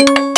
you.